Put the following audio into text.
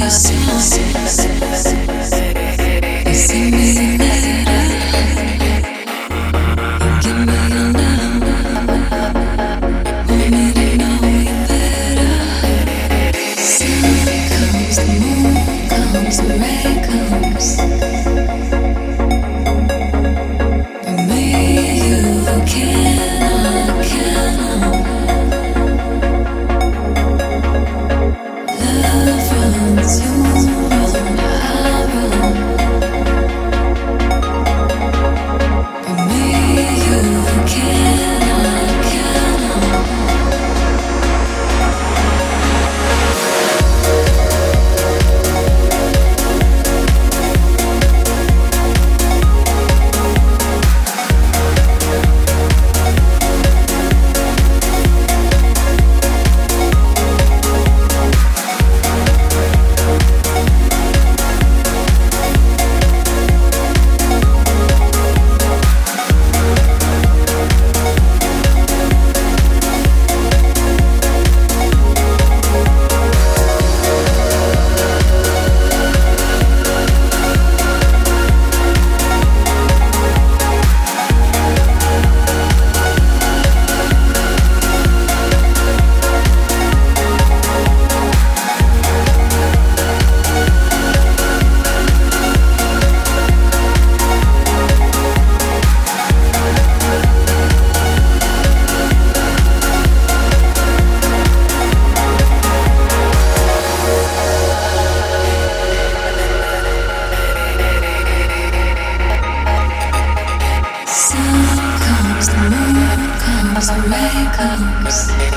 Song. comes.